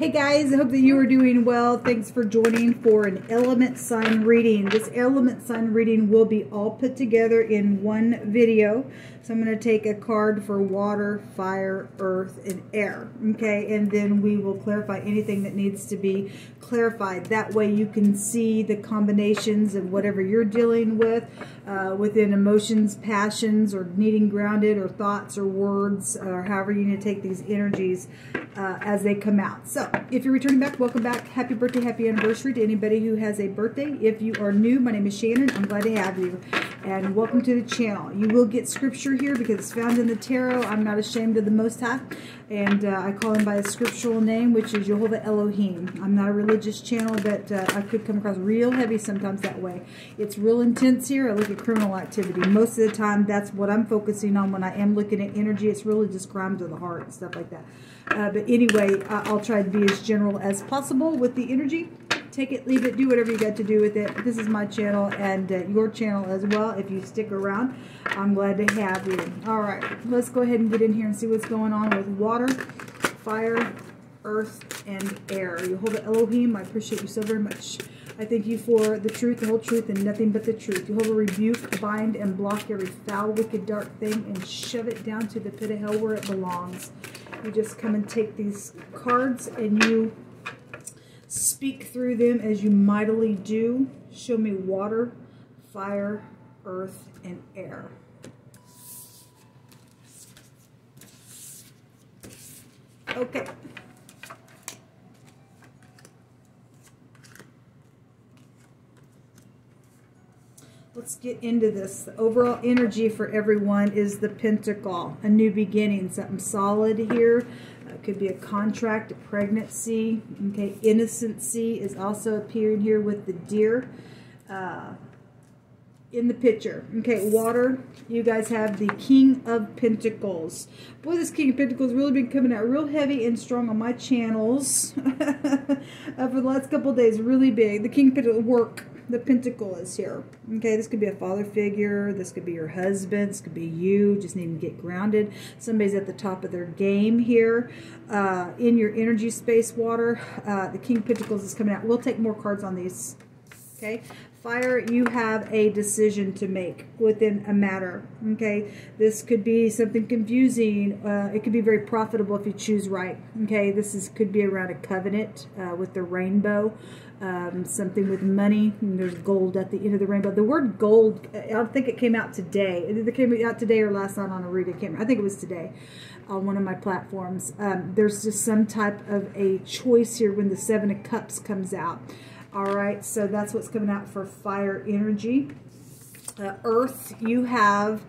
Hey guys, I hope that you are doing well. Thanks for joining for an element sign reading. This element sign reading will be all put together in one video. So I'm going to take a card for water, fire, earth, and air. Okay, and then we will clarify anything that needs to be clarified. That way you can see the combinations of whatever you're dealing with uh, within emotions, passions, or needing grounded, or thoughts, or words, or however you need to take these energies uh, as they come out. So if you're returning back, welcome back. Happy birthday, happy anniversary to anybody who has a birthday. If you are new, my name is Shannon. I'm glad to have you. And welcome to the channel. You will get scripture here because it's found in the tarot. I'm not ashamed of the Most High. And uh, I call him by his scriptural name, which is Jehovah Elohim. I'm not a religious channel, but uh, I could come across real heavy sometimes that way. It's real intense here. I look at criminal activity. Most of the time, that's what I'm focusing on when I am looking at energy. It's really just crime to the heart and stuff like that. Uh, but anyway, I'll try to be as general as possible with the energy. Take it, leave it, do whatever you got to do with it. This is my channel and uh, your channel as well. If you stick around, I'm glad to have you. All right, let's go ahead and get in here and see what's going on with water, fire, earth, and air. Jehovah Elohim, I appreciate you so very much. I thank you for the truth, the whole truth, and nothing but the truth. You hold a rebuke, bind, and block every foul, wicked, dark thing and shove it down to the pit of hell where it belongs. You just come and take these cards and you speak through them as you mightily do. Show me water, fire, earth, and air. Okay. Let's get into this. The overall energy for everyone is the pentacle, a new beginning, something solid here. It could be a contract, a pregnancy. Okay, innocency is also appearing here with the deer uh, in the picture. Okay, water. You guys have the King of Pentacles. Boy, this King of Pentacles really been coming out real heavy and strong on my channels uh, for the last couple days. Really big. The King of Pentacles work the pentacle is here. Okay, this could be a father figure. This could be your husband. This could be you. Just need to get grounded. Somebody's at the top of their game here. Uh, in your energy space water, uh, the King Pentacles is coming out. We'll take more cards on these. Okay, Fire, you have a decision to make within a matter, okay? This could be something confusing. Uh, it could be very profitable if you choose right, okay? This is could be around a covenant uh, with the rainbow, um, something with money. there's gold at the end of the rainbow. The word gold, I think it came out today. It came out today or last night on a read. Came, I think it was today on one of my platforms. Um, there's just some type of a choice here when the Seven of Cups comes out. All right, so that's what's coming out for fire energy. Uh, earth, you have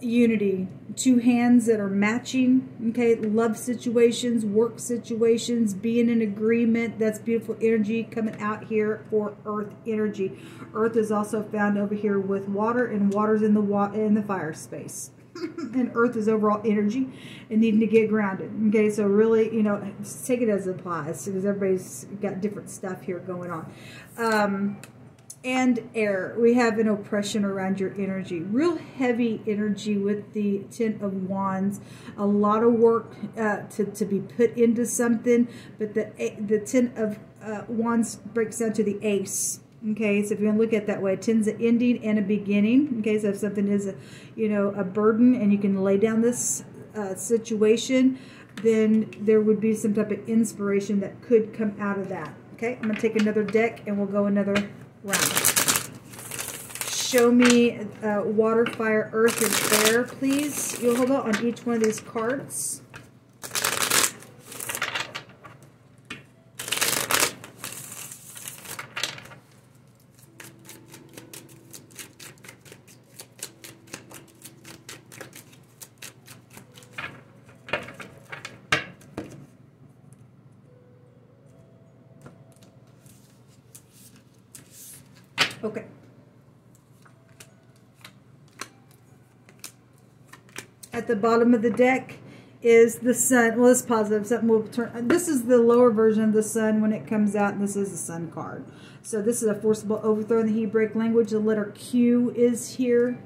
unity, two hands that are matching, okay, love situations, work situations, being in agreement, that's beautiful energy coming out here for earth energy. Earth is also found over here with water, and water's in the, wa in the fire space. and earth is overall energy and needing to get grounded. Okay, so really, you know, take it as it applies because everybody's got different stuff here going on. Um, and air. We have an oppression around your energy. Real heavy energy with the Ten of Wands. A lot of work uh, to, to be put into something, but the, the Ten of uh, Wands breaks down to the Ace Okay, so if you want to look at it that way, tends an ending and a beginning. Okay, so if something is, a, you know, a burden and you can lay down this uh, situation, then there would be some type of inspiration that could come out of that. Okay, I'm going to take another deck and we'll go another round. Show me uh, water, fire, earth, and air, please. You'll hold on each one of these cards. Okay. At the bottom of the deck is the sun. Well, it's positive. Something will turn. This is the lower version of the sun when it comes out, and this is the sun card. So this is a forcible overthrow in the Hebraic language. The letter Q is here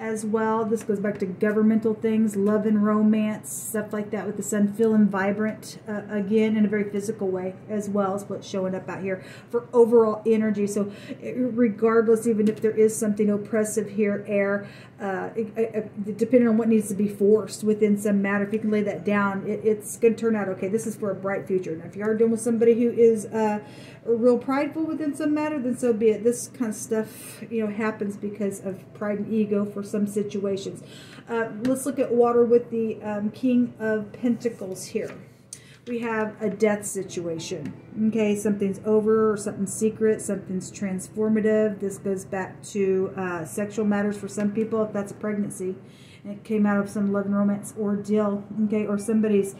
as well. This goes back to governmental things, love and romance, stuff like that with the sun feeling vibrant uh, again in a very physical way as well is what's showing up out here for overall energy. So regardless, even if there is something oppressive here, air, uh, it, it, depending on what needs to be forced within some matter, if you can lay that down, it, it's going to turn out okay. This is for a bright future. Now, if you are dealing with somebody who is uh, real prideful within some matter, then so be it. This kind of stuff, you know, happens because of pride and ego for some situations. Uh, let's look at water with the um, King of Pentacles here. We have a death situation. Okay, something's over or something's secret, something's transformative. This goes back to uh, sexual matters for some people, if that's a pregnancy. And it came out of some love and romance ordeal, okay, or somebody's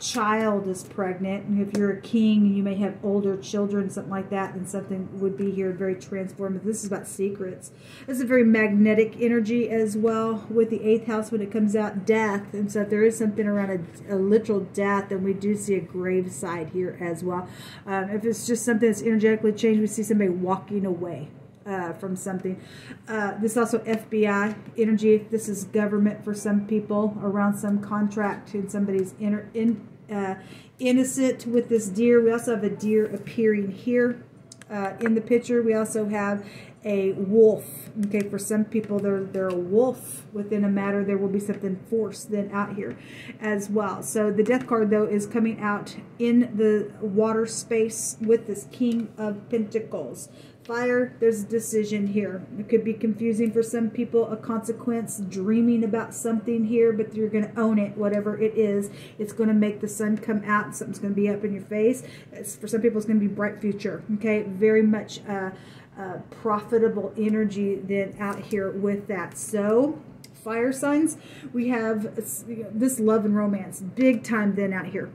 child is pregnant, and if you're a king, you may have older children, something like that, then something would be here very transformative. This is about secrets. This is a very magnetic energy as well with the eighth house when it comes out, death. And so if there is something around a, a literal death, then we do see a grave side here as well. Um, if it's just something that's energetically changed, we see somebody walking away. Uh, from something. Uh, this also FBI energy. This is government for some people around some contract and somebody's inner, in, uh, innocent with this deer. We also have a deer appearing here uh, in the picture. We also have a wolf. Okay, for some people, they're, they're a wolf within a matter. There will be something forced then out here as well. So the death card, though, is coming out in the water space with this King of Pentacles fire, there's a decision here. It could be confusing for some people, a consequence, dreaming about something here, but you're going to own it, whatever it is. It's going to make the sun come out. Something's going to be up in your face. It's, for some people, it's going to be bright future. Okay, very much uh, uh, profitable energy then out here with that. So, fire signs, we have this love and romance, big time then out here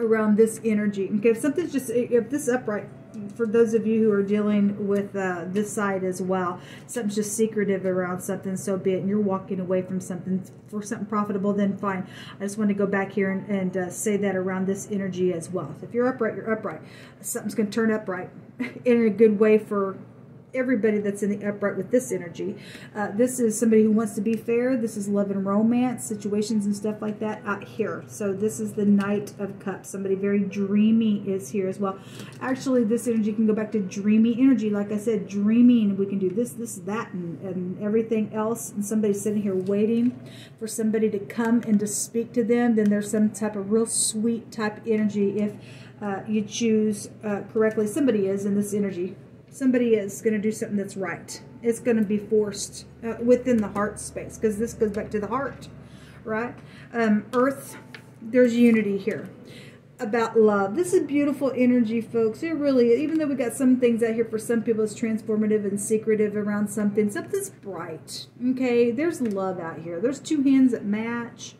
around this energy. Okay, if something's just, if this upright for those of you who are dealing with uh, this side as well, something's just secretive around something, so be it, and you're walking away from something for something profitable, then fine. I just want to go back here and, and uh, say that around this energy as well. If you're upright, you're upright. Something's going to turn upright in a good way for everybody that's in the upright with this energy. Uh, this is somebody who wants to be fair. This is love and romance, situations and stuff like that out here. So this is the Knight of Cups. Somebody very dreamy is here as well. Actually, this energy can go back to dreamy energy. Like I said, dreaming. We can do this, this, that, and, and everything else. And somebody's sitting here waiting for somebody to come and to speak to them. Then there's some type of real sweet type energy if uh, you choose uh, correctly. Somebody is in this energy somebody is going to do something that's right. It's going to be forced uh, within the heart space because this goes back to the heart, right? Um, earth, there's unity here about love. This is beautiful energy, folks. It really, even though we got some things out here for some people, it's transformative and secretive around something. Something's bright, okay? There's love out here. There's two hands that match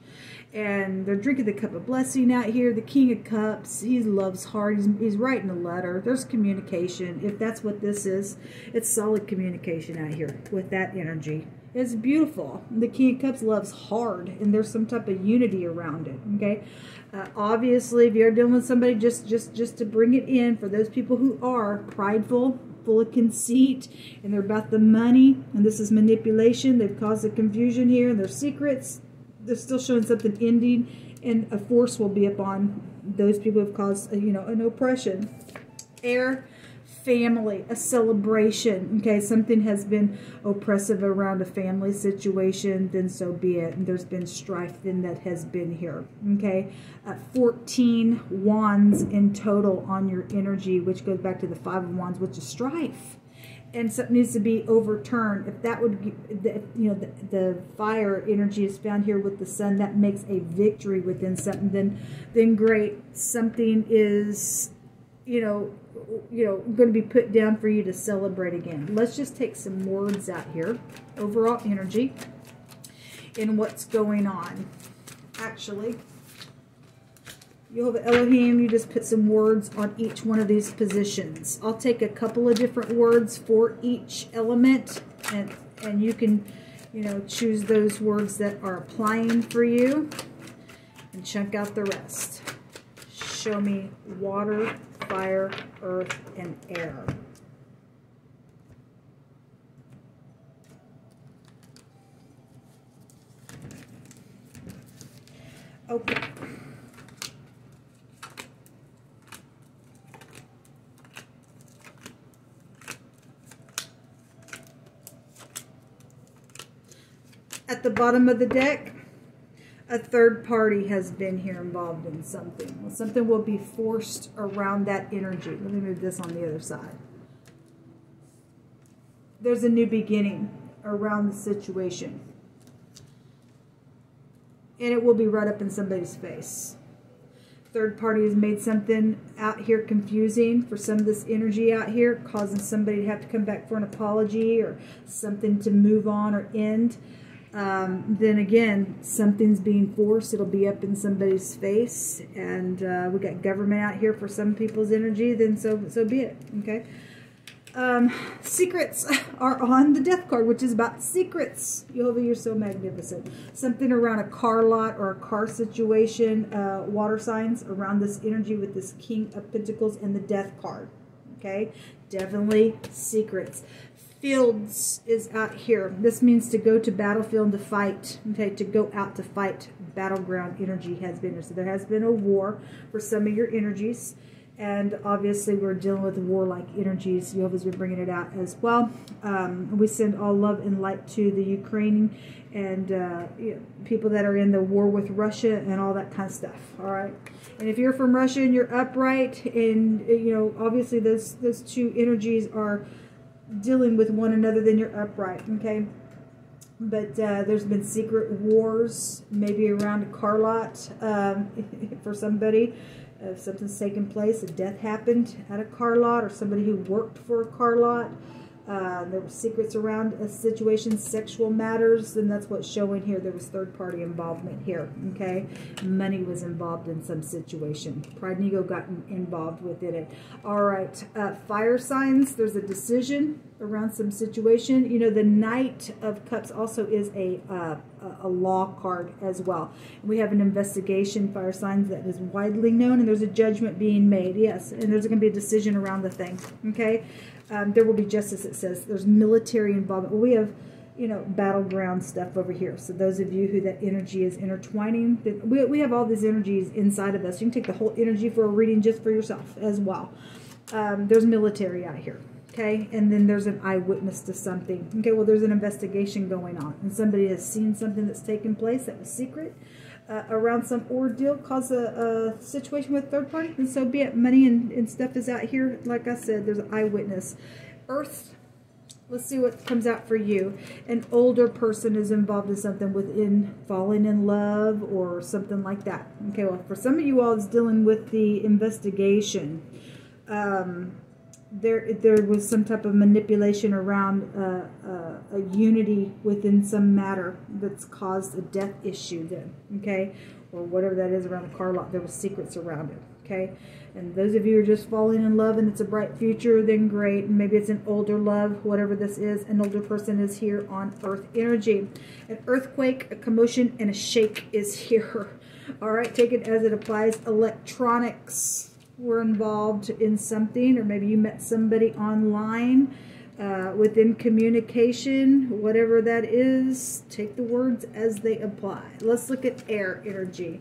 and they're drinking the cup of blessing out here. The King of Cups, he loves hard. He's, he's, writing a letter. There's communication. If that's what this is, it's solid communication out here with that energy. It's beautiful. The King of Cups loves hard, and there's some type of unity around it. Okay, uh, obviously, if you're dealing with somebody, just just just to bring it in for those people who are prideful, full of conceit, and they're about the money, and this is manipulation. They've caused the confusion here, and their secrets they're still showing something ending, and a force will be upon those people who have caused, you know, an oppression. Air, family, a celebration. Okay, something has been oppressive around a family situation, then so be it. And there's been strife then that has been here. Okay, uh, 14 wands in total on your energy, which goes back to the five of wands, which is strife and something needs to be overturned. If that would, the, you know, the, the fire energy is found here with the sun, that makes a victory within something. Then, then great. Something is, you know, you know, going to be put down for you to celebrate again. Let's just take some words out here. Overall energy in what's going on. Actually, Yehovah Elohim, you just put some words on each one of these positions. I'll take a couple of different words for each element, and, and you can, you know, choose those words that are applying for you and chunk out the rest. Show me water, fire, earth, and air. Okay. At the bottom of the deck, a third party has been here involved in something. Something will be forced around that energy. Let me move this on the other side. There's a new beginning around the situation. And it will be right up in somebody's face. Third party has made something out here confusing for some of this energy out here, causing somebody to have to come back for an apology or something to move on or end um, then again, something's being forced. It'll be up in somebody's face, and uh, we got government out here for some people's energy. Then so so be it. Okay. Um, secrets are on the death card, which is about secrets. Jehovah, you're so magnificent. Something around a car lot or a car situation, uh, water signs around this energy with this King of Pentacles and the death card. Okay, definitely secrets fields is out here. This means to go to battlefield to fight. Okay, to go out to fight. Battleground energy has been there. So there has been a war for some of your energies. And obviously we're dealing with warlike energies. Jehovah's been bringing it out as well. Um, we send all love and light to the Ukrainian and uh, you know, people that are in the war with Russia and all that kind of stuff. All right. And if you're from Russia and you're upright, and you know, obviously those those two energies are dealing with one another, then you're upright, okay? But uh, there's been secret wars, maybe around a car lot um, for somebody. If something's taken place, a death happened at a car lot, or somebody who worked for a car lot. Uh, there were secrets around a situation, sexual matters, and that's what's showing here. There was third-party involvement here, okay? Money was involved in some situation. Pride and ego got involved within it. All right, uh, fire signs, there's a decision around some situation. You know, the Knight of Cups also is a, uh, a law card as well. We have an investigation, fire signs, that is widely known, and there's a judgment being made, yes, and there's going to be a decision around the thing, okay? Um, there will be justice, it says. There's military involvement. Well, we have, you know, battleground stuff over here. So those of you who that energy is intertwining, we, we have all these energies inside of us. You can take the whole energy for a reading just for yourself as well. Um, there's military out here. Okay, and then there's an eyewitness to something. Okay, well, there's an investigation going on, and somebody has seen something that's taken place that was secret uh, around some ordeal cause a, a, situation with third party, and so be it. Money and, and stuff is out here. Like I said, there's an eyewitness. Earth, let's see what comes out for you. An older person is involved in something within falling in love or something like that. Okay, well, for some of you all, it's dealing with the investigation. Um, there there was some type of manipulation around uh, uh, a unity within some matter that's caused a death issue then okay? Or whatever that is around the car lot there was secrets around it okay? And those of you who are just falling in love and it's a bright future then great. And maybe it's an older love whatever this is an older person is here on earth energy. An earthquake a commotion and a shake is here. All right take it as it applies. Electronics were involved in something, or maybe you met somebody online uh, within communication, whatever that is, take the words as they apply. Let's look at air energy.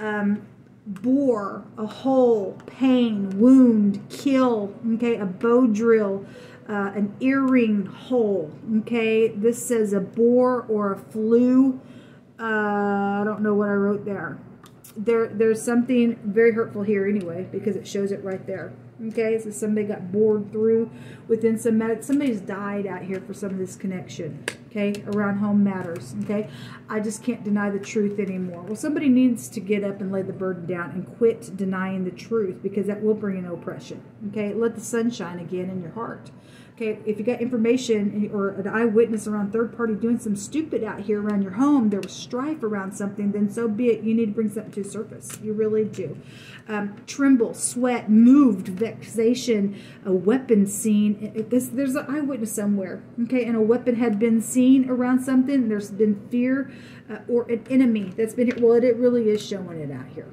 Um, bore, a hole, pain, wound, kill, okay, a bow drill, uh, an earring hole, okay. This says a bore or a flu. Uh, I don't know what I wrote there there there's something very hurtful here anyway because it shows it right there. Okay, so somebody got bored through within some somebody's died out here for some of this connection. Okay, around home matters. Okay, I just can't deny the truth anymore. Well, somebody needs to get up and lay the burden down and quit denying the truth because that will bring in oppression. Okay, let the sun shine again in your heart. Okay, if you got information or an eyewitness around third party doing some stupid out here around your home, there was strife around something, then so be it. You need to bring something to the surface. You really do. Um, tremble, sweat, moved, vexation, a weapon seen. It, this, there's an eyewitness somewhere, okay, and a weapon had been seen around something. There's been fear uh, or an enemy that's been here. Well, it, it really is showing it out here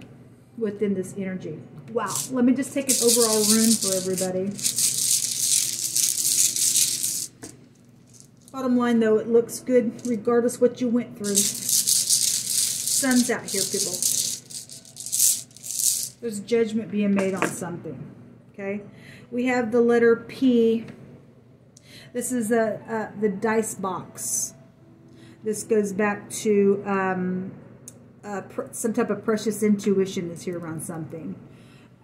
within this energy. Wow. Let me just take an overall rune for everybody. Bottom line, though, it looks good regardless what you went through. Sun's out here, people. There's judgment being made on something. Okay. We have the letter P. This is a, a the dice box. This goes back to um, uh, some type of precious intuition is here around something.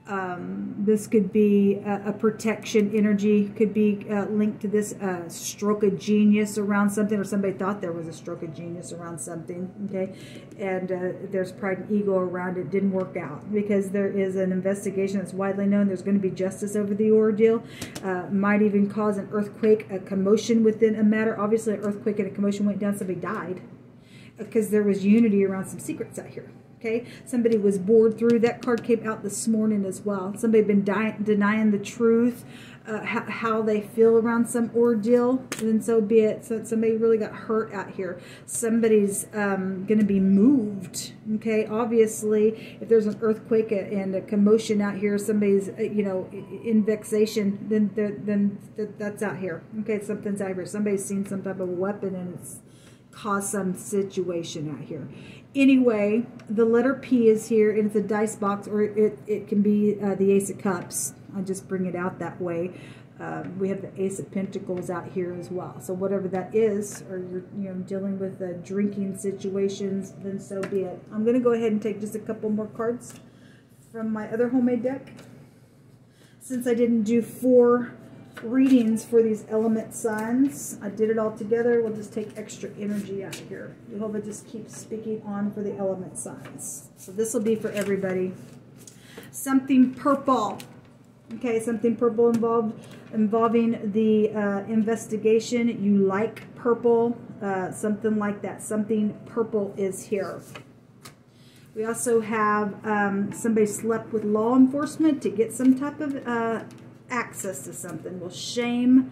Um, this could be a, a, protection energy, could be uh, linked to this uh, stroke of genius around something, or somebody thought there was a stroke of genius around something, okay? And uh, there's pride and ego around it. Didn't work out because there is an investigation that's widely known. There's going to be justice over the ordeal. Uh, might even cause an earthquake, a commotion within a matter. Obviously, an earthquake and a commotion went down, somebody died because there was unity around some secrets out here. Okay, somebody was bored through. That card came out this morning as well. Somebody been denying the truth, uh, how, they feel around some ordeal, and so be it. So somebody really got hurt out here. Somebody's um, going to be moved. Okay, obviously, if there's an earthquake and a commotion out here, somebody's uh, you know in vexation, then then that's out here. Okay, something's out here. Somebody's seen some type of weapon and it's caused some situation out here anyway, the letter P is here, and it's a dice box, or it, it can be uh, the Ace of Cups. I just bring it out that way. Uh, we have the Ace of Pentacles out here as well. So whatever that is, or you're you know dealing with uh, drinking situations, then so be it. I'm going to go ahead and take just a couple more cards from my other homemade deck. Since I didn't do four readings for these element signs. I did it all together. We'll just take extra energy out of here. Jehovah just keeps speaking on for the element signs. So this will be for everybody. Something purple. Okay, something purple involved involving the uh, investigation. You like purple, uh, something like that. Something purple is here. We also have um, somebody slept with law enforcement to get some type of uh, access to something. Well, shame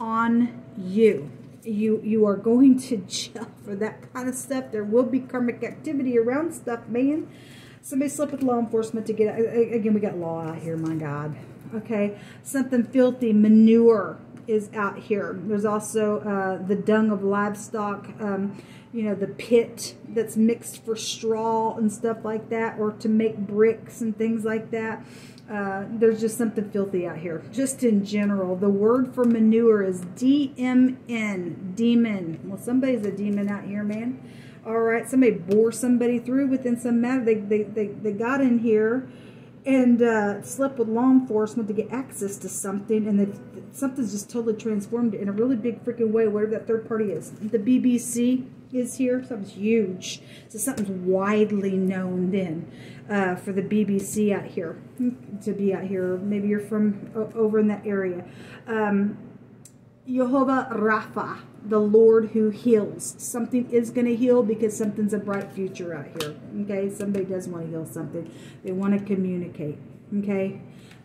on you. You you are going to jail for that kind of stuff. There will be karmic activity around stuff, man. Somebody slept with law enforcement to get again. We got law out here, my God. Okay, something filthy, manure is out here. There's also uh, the dung of livestock. Um, you know, the pit that's mixed for straw and stuff like that, or to make bricks and things like that. Uh, there's just something filthy out here. Just in general, the word for manure is D-M-N, demon. Well, somebody's a demon out here, man. All right, somebody bore somebody through within some matter. They, they, they, they got in here and uh, slept with law enforcement to get access to something, and they, something's just totally transformed in a really big freaking way, whatever that third party is. The BBC is here, something's huge. So something's widely known then uh, for the BBC out here, to be out here. Maybe you're from over in that area. Um, Jehovah Rapha, the Lord who heals. Something is going to heal because something's a bright future out here. Okay, somebody does want to heal something. They want to communicate. Okay,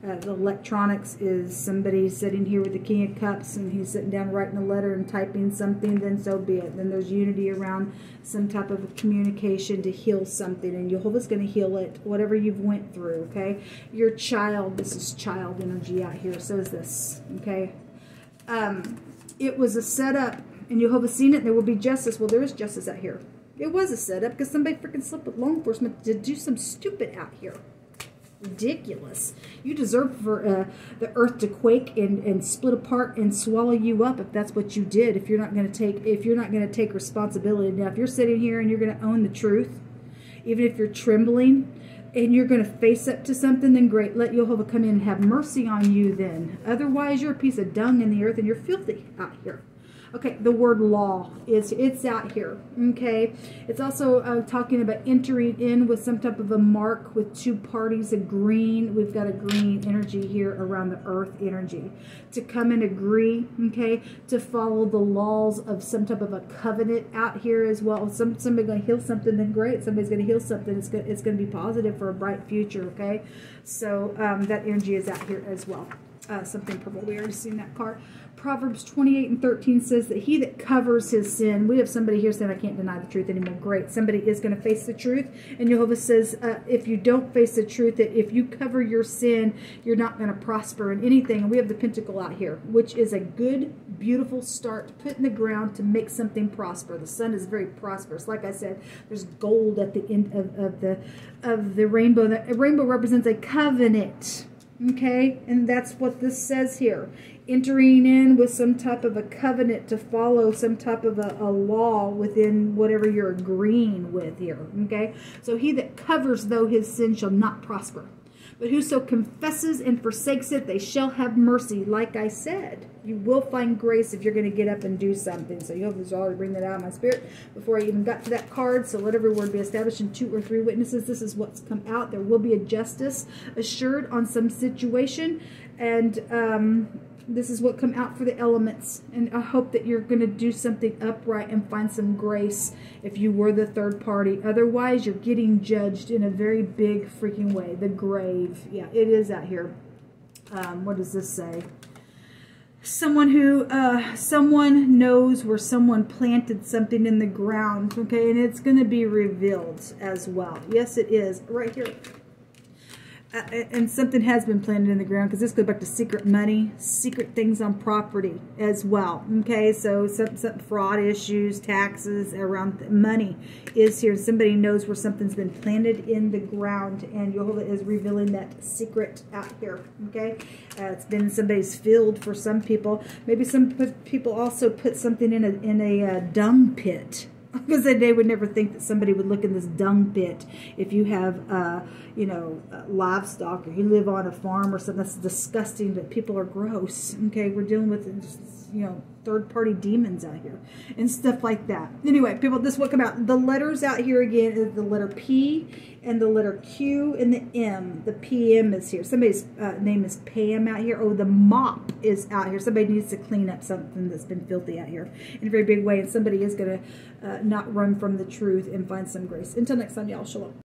uh, the electronics is somebody sitting here with the King of Cups and he's sitting down writing a letter and typing something, then so be it. Then there's unity around some type of communication to heal something and Jehovah's going to heal it, whatever you've went through, okay? Your child, this is child energy out here, so is this, okay? Um, it was a setup and Jehovah's seen it there will be justice. Well, there is justice out here. It was a setup because somebody freaking slept with law enforcement to do some stupid out here ridiculous. You deserve for uh, the earth to quake and, and split apart and swallow you up if that's what you did. If you're not going to take if you're not going to take responsibility. Now, if you're sitting here and you're going to own the truth, even if you're trembling and you're going to face up to something, then great. Let Jehovah come in and have mercy on you. Then, otherwise, you're a piece of dung in the earth and you're filthy out here. Okay, the word law is it's out here. Okay, it's also uh, talking about entering in with some type of a mark with two parties agreeing. We've got a green energy here around the earth energy to come and agree. Okay, to follow the laws of some type of a covenant out here as well. Some somebody to heal something, then great. Somebody's to heal something. It's going it's to be positive for a bright future. Okay, so um, that energy is out here as well. Uh, something purple. We already seen that card Proverbs 28 and 13 says that he that covers his sin, we have somebody here saying, I can't deny the truth anymore. Great. Somebody is going to face the truth. And Jehovah says, uh, if you don't face the truth, that if you cover your sin, you're not going to prosper in anything. And we have the pentacle out here, which is a good, beautiful start to put in the ground to make something prosper. The sun is very prosperous. Like I said, there's gold at the end of, of the of the rainbow. The rainbow represents a covenant. Okay, and that's what this says here entering in with some type of a covenant to follow some type of a, a, law within whatever you're agreeing with here. Okay? So he that covers though his sin shall not prosper. But whoso confesses and forsakes it, they shall have mercy. Like I said, you will find grace if you're going to get up and do something. So you this already bring that out of my spirit before I even got to that card. So let every word be established in two or three witnesses. This is what's come out. There will be a justice assured on some situation. And um, this is what come out for the elements and i hope that you're going to do something upright and find some grace if you were the third party. Otherwise you're getting judged in a very big freaking way the grave. Yeah it is out here. Um, what does this say? Someone who uh, someone knows where someone planted something in the ground okay and it's going to be revealed as well. Yes it is right here and something has been planted in the ground because this goes back to secret money, secret things on property as well. Okay, so some, some fraud issues, taxes around money is here. Somebody knows where something's been planted in the ground, and Jehovah is revealing that secret out here. Okay, uh, it's been somebody's field for some people. Maybe some people also put something in a in a uh, dung pit because then they would never think that somebody would look in this dung pit if you have, uh, you know, livestock or you live on a farm or something. That's disgusting, but people are gross. Okay, we're dealing with, you know, third-party demons out here and stuff like that. Anyway, people, this will come out. The letters out here again is the letter P and the letter Q and the M. The PM is here. Somebody's uh, name is Pam out here. Oh, the mop is out here. Somebody needs to clean up something that's been filthy out here in a very big way, and somebody is going to uh, not run from the truth and find some grace. Until next time, y'all, shalom.